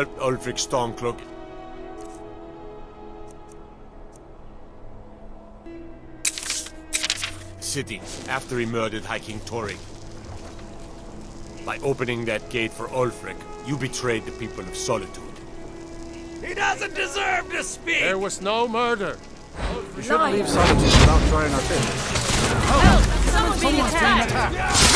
helped Ulfric Stormcloak. City after he murdered High King By opening that gate for Ulfric, you betrayed the people of Solitude. He doesn't deserve to speak! There was no murder. We shouldn't leave Solitude without trying our fingers. Help! Someone's being attacked! Someone